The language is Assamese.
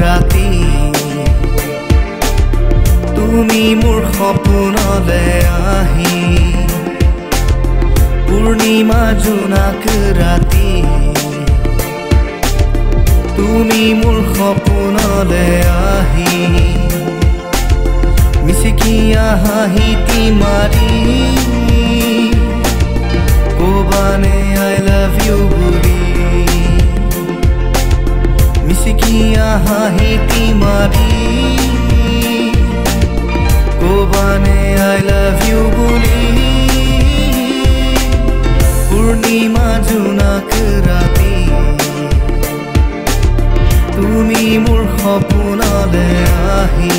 ৰাতি। তুমি মোৰ সপোনলে আহি পূৰ্ণিমা জোনাক ৰাতি। তুমি মোৰ সপোনলে আহি মিচিকিয়া হাঁহিটি মাৰি মিচিকিয়া হাঁহিটি মাৰি ক'বানে আই লাভ ইউ বুলি পূৰ্ণিমা জোনাক ৰাতি তুমি মোৰ সপোনলে আহি